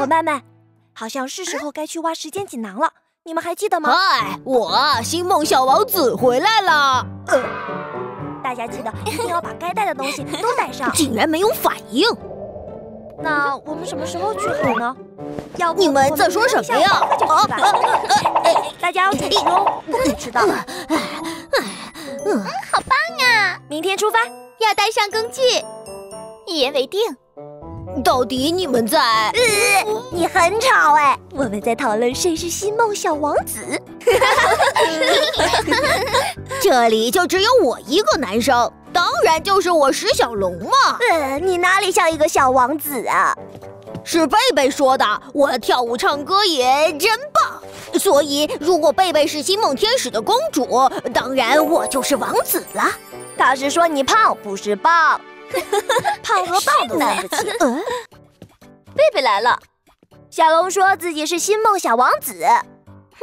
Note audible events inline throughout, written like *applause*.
伙伴们，好像是时候该去挖时间锦囊了，你们还记得吗？嗨，我星梦小王子回来了，大家记得一定要把该带的东西都带上。*laughs* 竟然没有反应！那我们什么时候去好呢？要不你们在说什么呀我们明天下午快去吧。大家要准时哦，不可以迟到。好棒啊！明天出发。要带上工具，一言为定。到底你们在？呃你很吵哎！我们在讨论谁是星梦小王子。*laughs* 这里就只有我一个男生，当然就是我石小龙嘛。呃，你哪里像一个小王子啊？是贝贝说的，我跳舞唱歌也真棒。所以，如果贝贝是星梦天使的公主，当然我就是王子了。他是说你胖，不是棒。*laughs* 胖和棒都分不起。嗯，贝贝来了，小龙说自己是星梦小王子。哼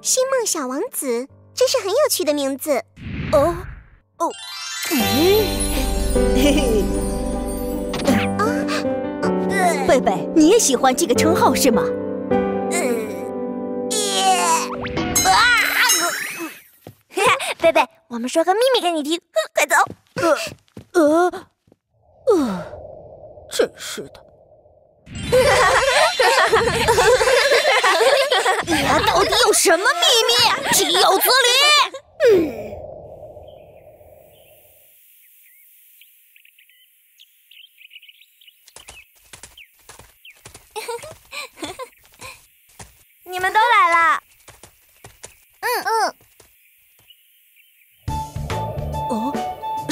星梦小王子，真是很有趣的名字。哦哦，嘿嘿。啊 *laughs* 贝贝，你也喜欢这个称号是吗？*laughs* 贝贝，我们说个秘密给你听，快走。呃呃，真是的。*laughs* 你们到底有什么秘密？岂有此理！嗯。*laughs* 你们都来了。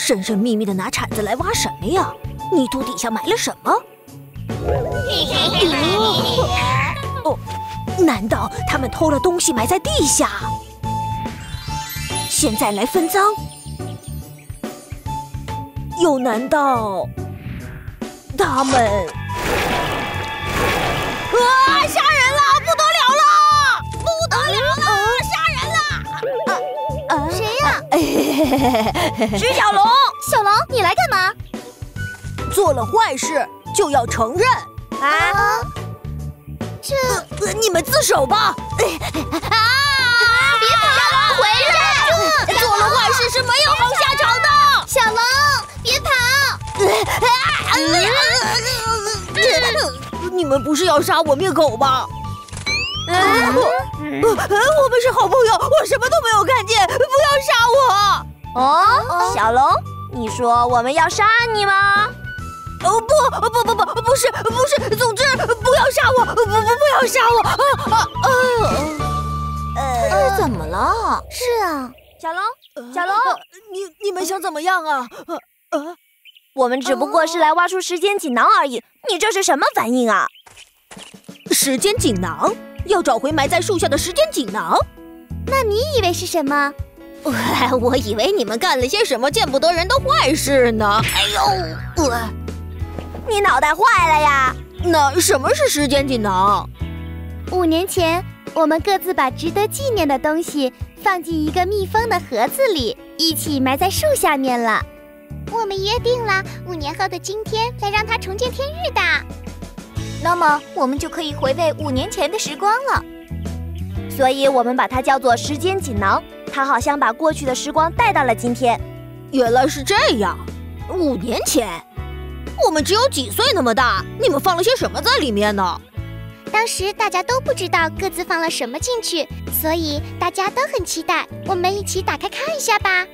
神神秘秘的拿铲子来挖什么呀？泥土底下埋了什么？哦，难道他们偷了东西埋在地下？现在来分赃？又难道他们？徐小龙，小龙，你来干嘛？做了坏事就要承认。啊，这呃你们自首吧！啊！别跑，回来！做了坏事是没有好下场的。小龙，别跑！你们不是要杀我灭口吗？啊我们是好朋友，我什么都没有看见，不要杀我！哦，小龙，你说我们要杀你吗？哦不不不不不是不是，总之不要杀我，不不不要杀我！啊啊啊！呃，怎么了？是啊，小龙，小龙，你你们想怎么样啊？呃呃，我们只不过是来挖出时间锦囊而已，你这是什么反应啊？时间锦囊，要找回埋在树下的时间锦囊。那你以为是什么？*laughs* 我以为你们干了些什么见不得人的坏事呢。哎呦，呃，你脑袋坏了呀？那什么是时间锦囊？五年前，我们各自把值得纪念的东西放进一个密封的盒子里，一起埋在树下面了。我们约定了五年后的今天来让它重见天日的。那么我们就可以回味五年前的时光了。所以我们把它叫做时间锦囊，它好像把过去的时光带到了今天。原来是这样，五年前，我们只有几岁那么大，你们放了些什么在里面呢？当时大家都不知道各自放了什么进去，所以大家都很期待。我们一起打开看一下吧。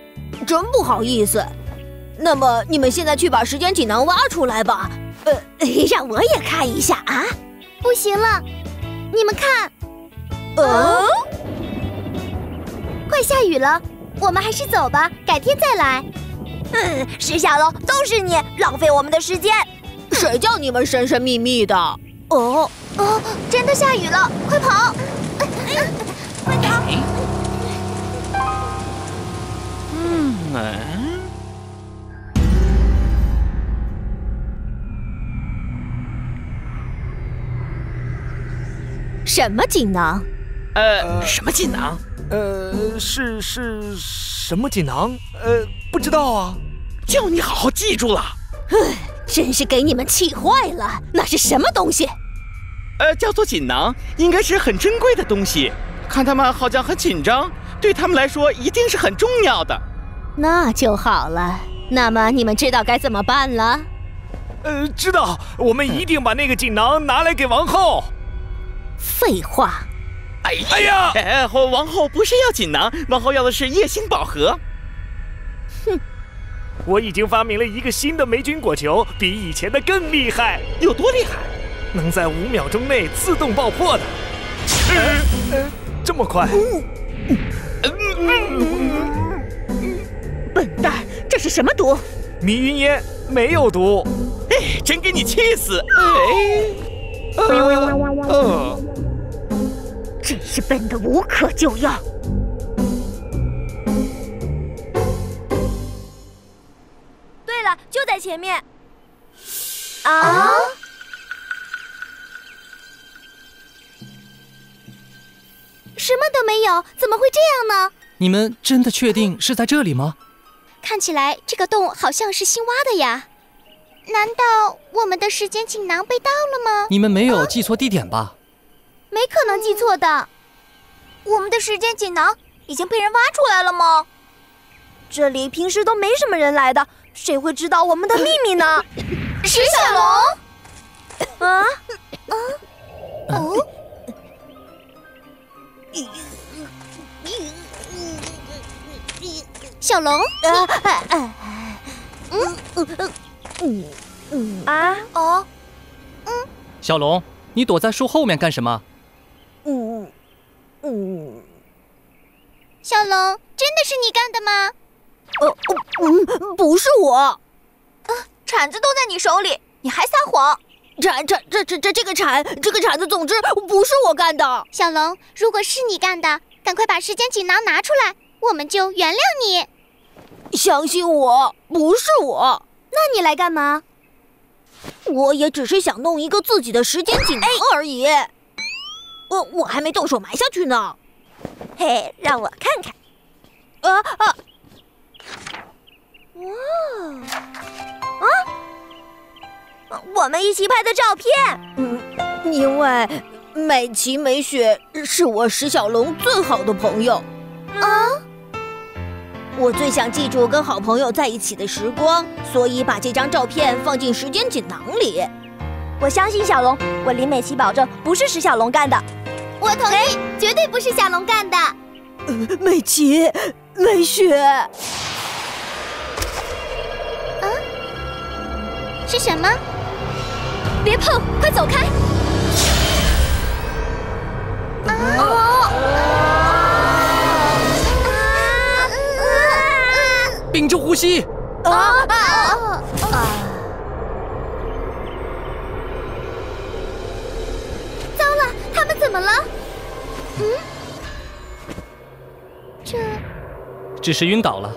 真不好意思。那么你们现在去把时间锦囊挖出来吧。呃，*laughs* 让我也看一下啊。不行了，你们看，哦，快下雨了，我们还是走吧，改天再来。嗯，石小龙，都是你浪费我们的时间。谁叫你们神神秘秘的？哦，哦，真的下雨了，快跑！快跑！嗯，哎什么锦囊？呃，什么锦囊？呃，是是什么锦囊？呃，不知道啊。叫你好好记住了。真是给你们气坏了！那是什么东西？呃，叫做锦囊，应该是很珍贵的东西。看他们好像很紧张，对他们来说一定是很重要的。那就好了。那么你们知道该怎么办了？呃，知道，我们一定把那个锦囊拿来给王后。废话，哎哎呀哎，王后不是要锦囊，王后要的是夜星宝盒。哼我已经发明了一个新的霉菌果球，比以前的更厉害，有多厉害？能在五秒钟内自动爆破的。呃，呃这么快？笨蛋，这是什么毒？迷云烟没有毒。哎，真给你气死！哎，呃呃，真是笨得无可救药。对了，就在前面。啊！什么都没有，怎么会这样呢？你们真的确定是在这里吗？看起来这个洞好像是新挖的呀。难道我们的时间锦囊被盗了吗？你们没有记错地点吧？没可能记错的。我们的时间锦囊已经被人挖出来了吗？这里平时都没什么人来的，谁会知道我们的秘密呢？*laughs* 石小龙，啊？啊？哦，小龙，啊？哦，小龙，你躲在树后面干什么？嗯嗯，小龙，真的是你干的吗？呃嗯，不是我。铲子都在你手里，你还撒谎？铲铲这这这这个铲这个铲子，总之不是我干的。小龙，如果是你干的，赶快把时间锦囊拿出来，我们就原谅你。相信我，不是我。那你来干嘛？我也只是想弄一个自己的时间锦囊而已。我我还没动手埋下去呢。嘿，让我看看。啊啊！我们一起拍的照片。嗯，因为美琪美雪是我石小龙最好的朋友啊。我最想记住跟好朋友在一起的时光，所以把这张照片放进时间锦囊里。我相信小龙，我林美琪保证不是石小龙干的。我同意，绝对不是小龙干的。美琪，美雪，是什么？别碰，快走开！啊屏住呼吸。啊啊！糟了，他们怎么了？嗯，这只是晕倒了。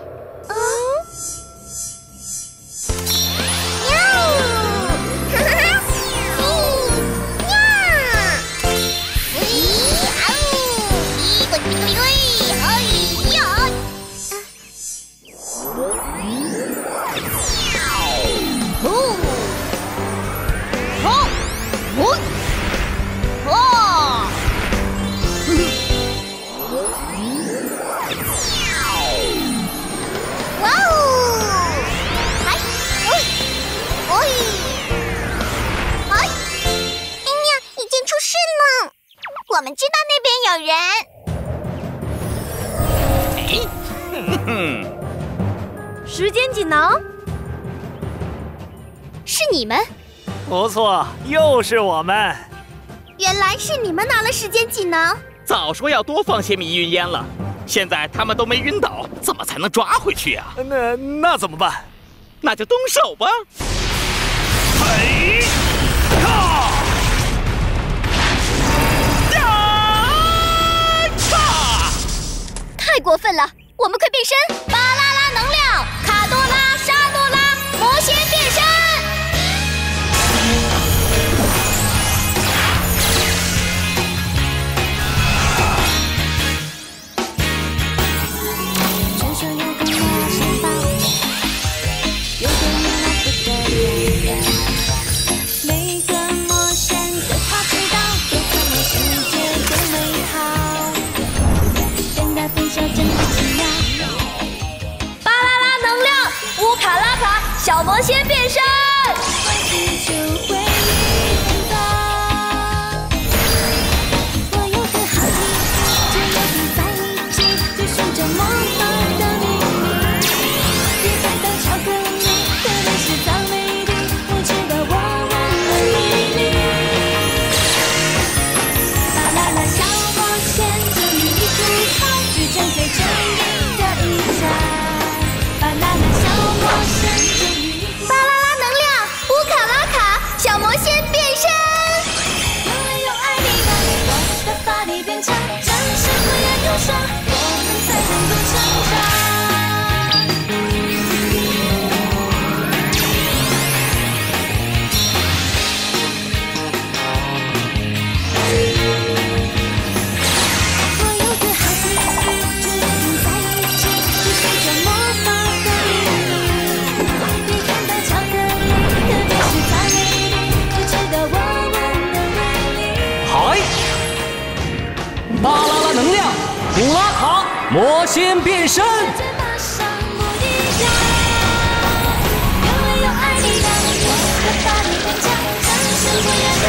不错，又是我们。原来是你们拿了时间锦囊。早说要多放些迷晕烟了，现在他们都没晕倒，怎么才能抓回去啊？那那怎么办？那就动手吧！嘿，哈！太过分了！我们快变身！巴啦啦能量，魔仙变身。在马上不一样，因为有爱你的我的法力变强，战胜灰暗忧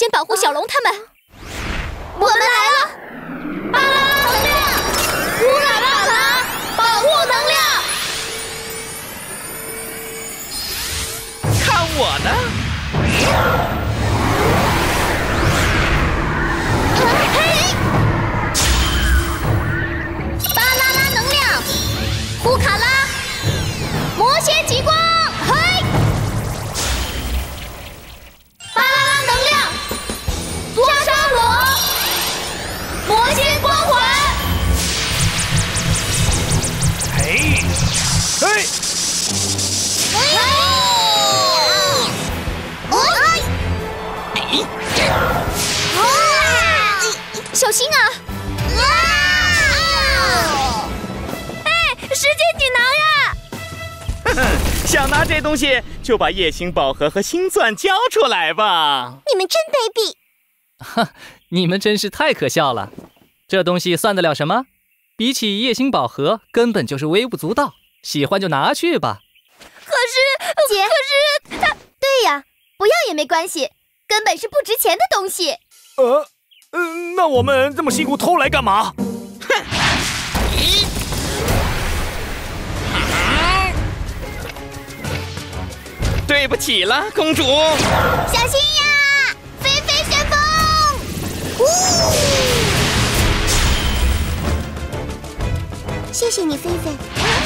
先保护小龙他们。小心啊！哎时间锦囊呀！哼哼，想拿这东西，就把夜星宝盒和星钻交出来吧。你们真卑鄙！*laughs* 你们真是太可笑了，这东西算得了什么？比起夜星宝盒，根本就是微不足道。喜欢就拿去吧。可是，姐，可是他，对呀，不要也没关系，根本是不值钱的东西。呃，嗯、那我们这么辛苦偷来干嘛？哼对不起了，公主。小心呀！飞飞旋风！呜！谢谢你，菲菲。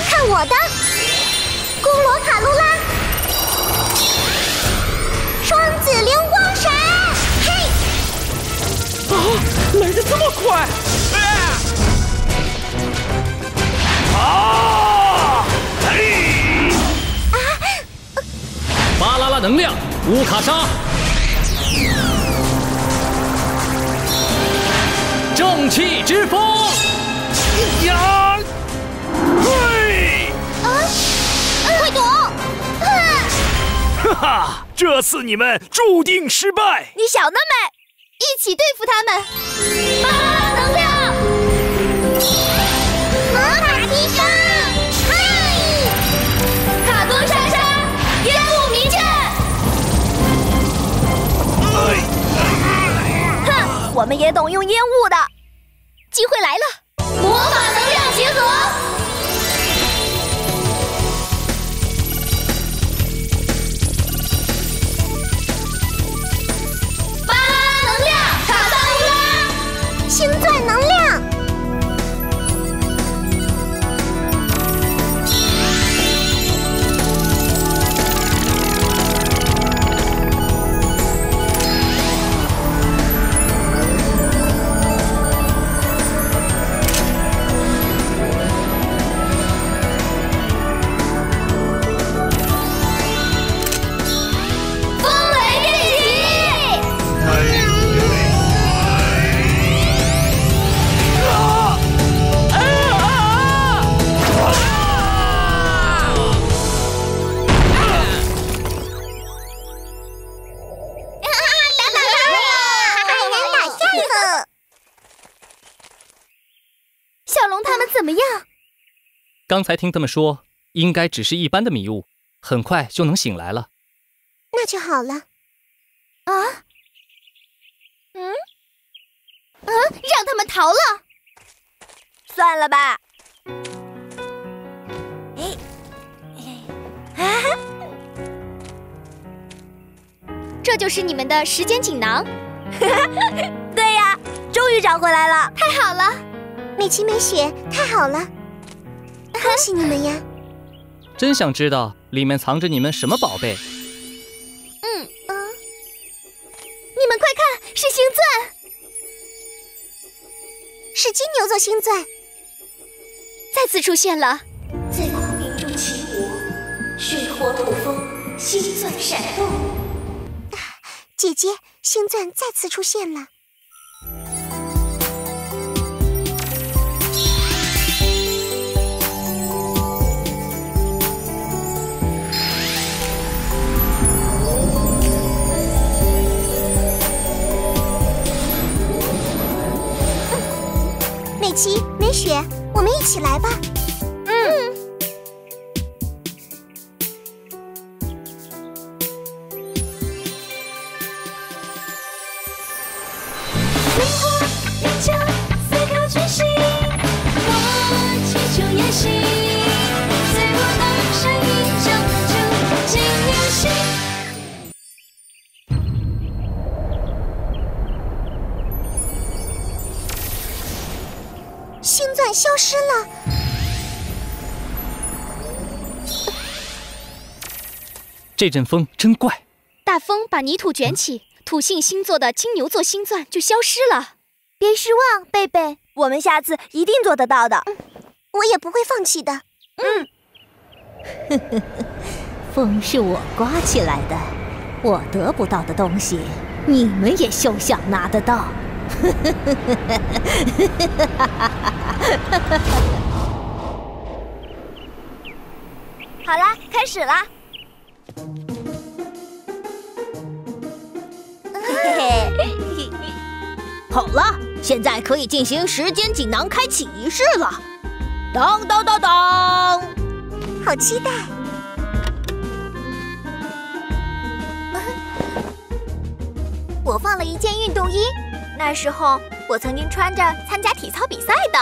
看我的，公罗卡露拉，来的这么快！啊！啊！嘿，巴啦啦能量，乌卡莎，正气之风，呀！嘿，啊快躲！哈哈，这次你们注定失败。你想得美！一起对付他们！巴拉能量，魔法提升！嗨！卡多莎莎，烟雾迷阵！哼，我们也懂用烟雾的。机会来了，魔法能量结合！星钻能量，刚才听他们说，应该只是一般的迷雾，很快就能醒来了。那就好了。啊？嗯让他们逃了！算了吧。哎，哎，啊 *laughs* 这就是你们的时间锦囊，*laughs* 对呀，终于找回来了。太好了！美琪美雪，太好了，恭喜你们呀！真想知道里面藏着你们什么宝贝。嗯你们快看，是星钻！是金牛座星钻。再次出现了。在光明中起舞，水火土风，星钻闪动。姐姐，星钻再次出现了。美琪、美雪，我们一起来吧。这阵风真怪，大风把泥土卷起，土性星座的金牛座星钻就消失了。别失望，贝贝，我们下次一定做得到的。我也不会放弃的。嗯 *laughs* 风是我刮起来的，我得不到的东西，你们也休想拿得到。呵呵呵呵呵呵好啦，开始啦！*laughs* 好了，现在可以进行时间锦囊开启仪式了。当当当当！好期待！*laughs* 我放了一件运动衣，那时候我曾经穿着参加体操比赛的，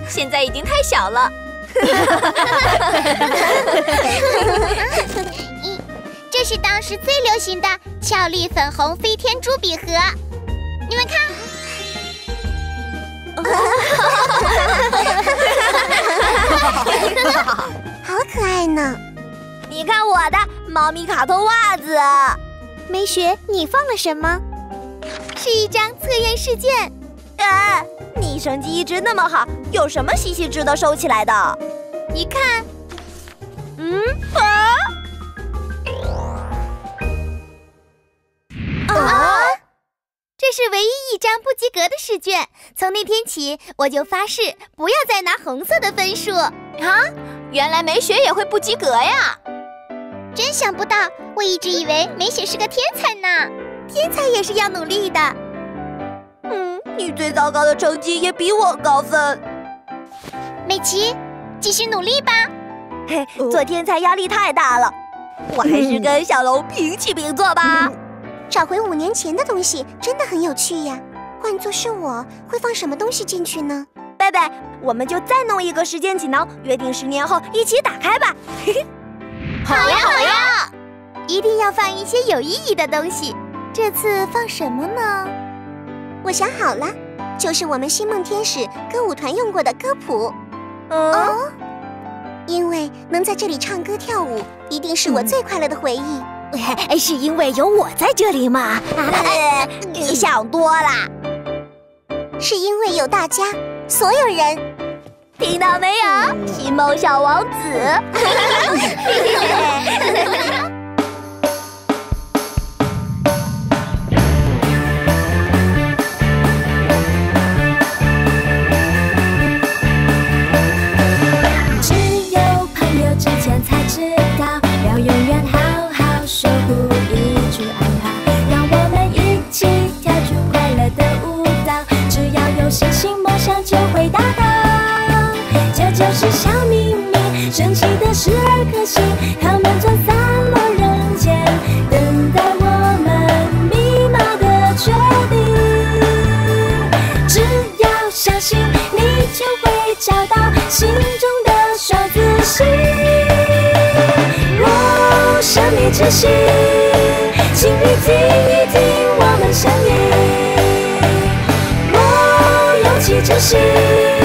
*laughs* 现在已经太小了。*laughs* 这是当时最流行的俏丽粉红飞天猪笔盒，你们看，*laughs* 好可爱呢！你看我的猫咪卡通袜子。梅雪，你放了什么？是一张测验试卷。哎，你成绩一直那么好，有什么稀奇值得收起来的？你看，嗯啊啊！这是唯一一张不及格的试卷。从那天起，我就发誓不要再拿红色的分数。啊，原来美雪也会不及格呀！真想不到，我一直以为美雪是个天才呢。天才也是要努力的。嗯，你最糟糕的成绩也比我高分。美琪，继续努力吧。嘿，做天才压力太大了，我还是跟小龙平起平坐吧。找回五年前的东西真的很有趣呀！换作是我，会放什么东西进去呢？贝贝，我们就再弄一个时间锦囊，约定十年后一起打开吧。*laughs* 好呀好呀，一定要放一些有意义的东西。这次放什么呢？我想好了，就是我们星梦天使歌舞团用过的歌谱。哦，因为能在这里唱歌跳舞，一定是我最快乐的回忆。*laughs* 是因为有我在这里吗？你想多了。是因为有大家，所有人，听到没有？星梦小王子。*laughs* *laughs* 心中的双子星。哦，神秘之星，请你听一听我们声音。哦，勇气之星。